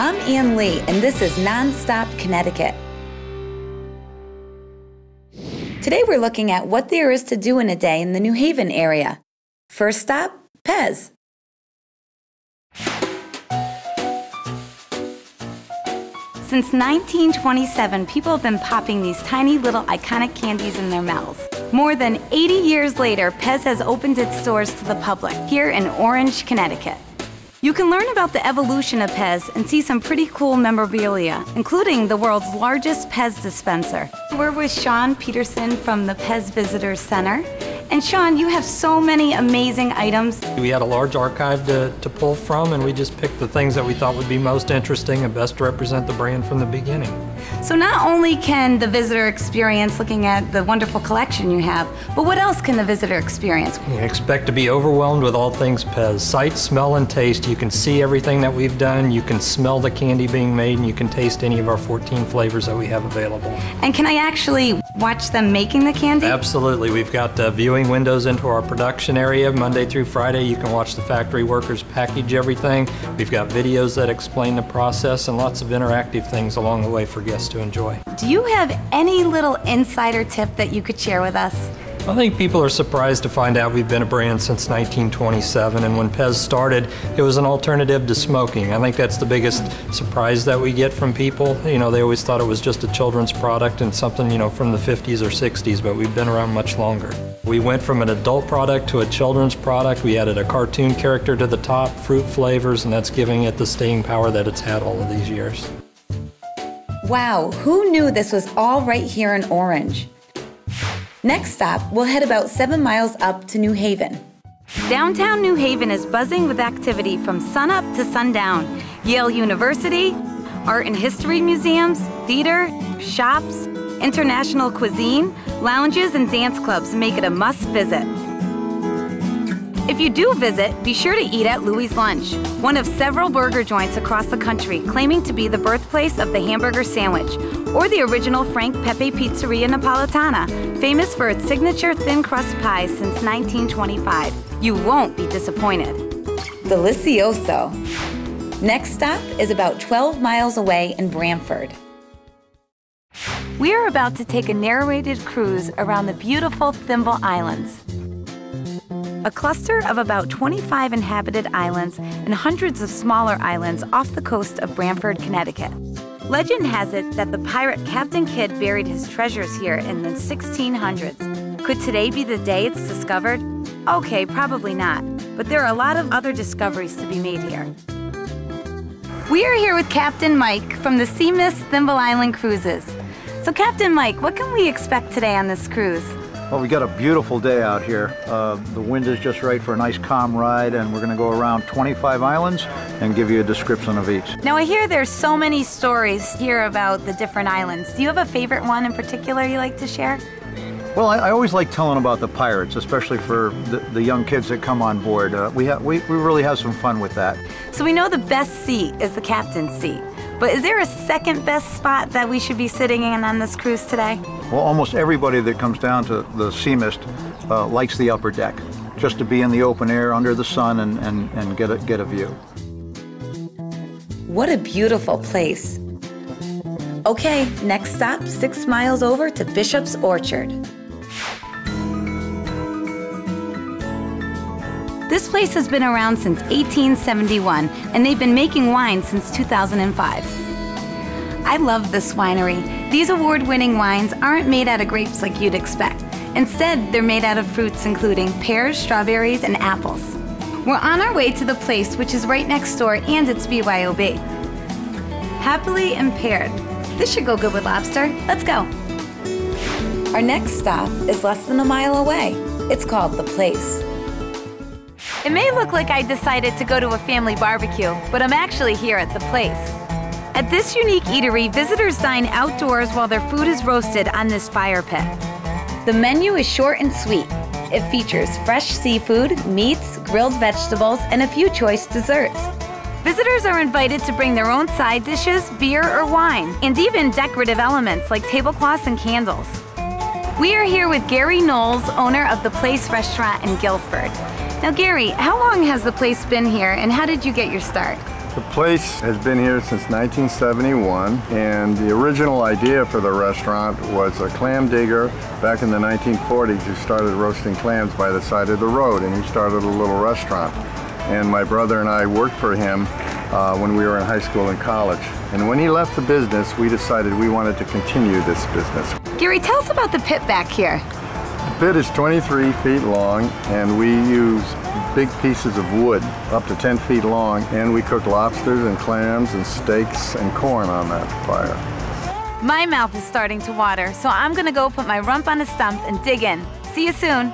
I'm Anne Lee, and this is Nonstop Connecticut. Today we're looking at what there is to do in a day in the New Haven area. First stop, Pez. Since 1927, people have been popping these tiny little iconic candies in their mouths. More than 80 years later, Pez has opened its doors to the public here in Orange, Connecticut. You can learn about the evolution of Pez and see some pretty cool memorabilia, including the world's largest Pez dispenser. We're with Sean Peterson from the Pez Visitors Center, and Sean, you have so many amazing items. We had a large archive to, to pull from, and we just picked the things that we thought would be most interesting and best represent the brand from the beginning. So not only can the visitor experience looking at the wonderful collection you have, but what else can the visitor experience? You expect to be overwhelmed with all things Pez. Sight, smell, and taste. You can see everything that we've done. You can smell the candy being made, and you can taste any of our 14 flavors that we have available. And can I actually watch them making the candy? Absolutely. We've got uh, viewing windows into our production area Monday through Friday. You can watch the factory workers package everything. We've got videos that explain the process and lots of interactive things along the way for guests to enjoy. Do you have any little insider tip that you could share with us? I think people are surprised to find out we've been a brand since 1927, and when Pez started, it was an alternative to smoking. I think that's the biggest surprise that we get from people. You know, they always thought it was just a children's product and something, you know, from the 50s or 60s, but we've been around much longer. We went from an adult product to a children's product. We added a cartoon character to the top, fruit flavors, and that's giving it the staying power that it's had all of these years. Wow, who knew this was all right here in Orange? Next stop, we'll head about seven miles up to New Haven. Downtown New Haven is buzzing with activity from sunup to sundown. Yale University, art and history museums, theater, shops, international cuisine, lounges, and dance clubs make it a must visit. If you do visit, be sure to eat at Louis' Lunch, one of several burger joints across the country claiming to be the birthplace of the hamburger sandwich, or the original Frank Pepe Pizzeria Napolitana, famous for its signature thin crust pies since 1925. You won't be disappointed. Delicioso. Next stop is about 12 miles away in Branford. We are about to take a narrated cruise around the beautiful Thimble Islands a cluster of about 25 inhabited islands and hundreds of smaller islands off the coast of Branford, Connecticut. Legend has it that the pirate Captain Kidd buried his treasures here in the 1600s. Could today be the day it's discovered? Okay, probably not, but there are a lot of other discoveries to be made here. We are here with Captain Mike from the Seamist Thimble Island Cruises. So, Captain Mike, what can we expect today on this cruise? Well, we got a beautiful day out here. Uh, the wind is just right for a nice calm ride, and we're going to go around 25 islands and give you a description of each. Now, I hear there's so many stories here about the different islands. Do you have a favorite one in particular you like to share? Well, I, I always like telling about the pirates, especially for the, the young kids that come on board. Uh, we, we, we really have some fun with that. So we know the best seat is the captain's seat. But is there a second best spot that we should be sitting in on this cruise today? Well, almost everybody that comes down to the Seamist uh, likes the upper deck, just to be in the open air under the sun and, and, and get, a, get a view. What a beautiful place. Okay, next stop, six miles over to Bishop's Orchard. This place has been around since 1871, and they've been making wine since 2005. I love this winery. These award winning wines aren't made out of grapes like you'd expect. Instead, they're made out of fruits including pears, strawberries, and apples. We're on our way to the place, which is right next door, and it's BYOB. Happily impaired. This should go good with lobster. Let's go. Our next stop is less than a mile away. It's called The Place. It may look like I decided to go to a family barbecue, but I'm actually here at the place. At this unique eatery, visitors dine outdoors while their food is roasted on this fire pit. The menu is short and sweet. It features fresh seafood, meats, grilled vegetables, and a few choice desserts. Visitors are invited to bring their own side dishes, beer, or wine, and even decorative elements like tablecloths and candles. We are here with Gary Knowles, owner of the Place Restaurant in Guilford. Now, Gary, how long has the place been here and how did you get your start? The place has been here since 1971 and the original idea for the restaurant was a clam digger back in the 1940s who started roasting clams by the side of the road and he started a little restaurant. And my brother and I worked for him uh, when we were in high school and college. And when he left the business, we decided we wanted to continue this business. Gary, tell us about the pit back here. The pit is 23 feet long and we use big pieces of wood up to 10 feet long and we cook lobsters and clams and steaks and corn on that fire. My mouth is starting to water, so I'm gonna go put my rump on a stump and dig in. See you soon.